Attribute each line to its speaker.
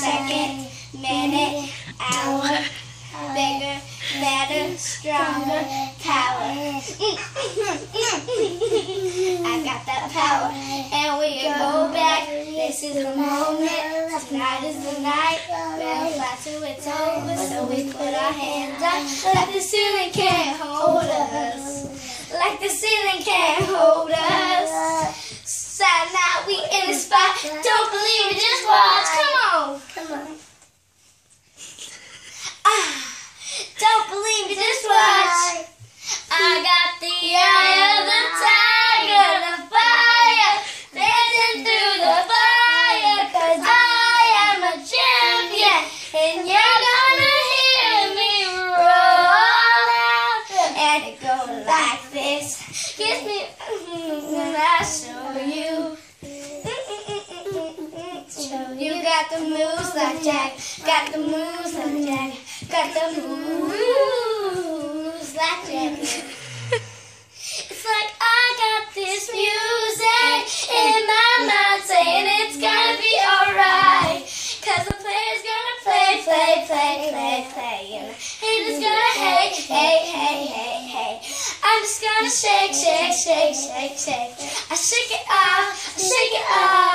Speaker 1: second, minute, hour. Bigger, better, stronger, power. I got that power, and we can go back. This is the moment. Tonight is the night. Bell fly till it's over, so we put our hands up. Like the ceiling can't hold us. Like the ceiling can't hold us. Sad night, we in the spot. Don't believe it, just watch. Come on.
Speaker 2: Come on.
Speaker 1: Ah, don't believe it, just watch. I got the eye of the tiger, the fire, dancing through the fire, cause I am a champion, and you're gonna hear me roll out. And it goes like this, kiss me, and I show you. You got the moves like Jagger, got the moves like Jagger, got the moves the haters gonna hate, hate, hate, hate, hate. I'm just gonna shake, shake, shake, shake, shake. I shake it off, I shake it off.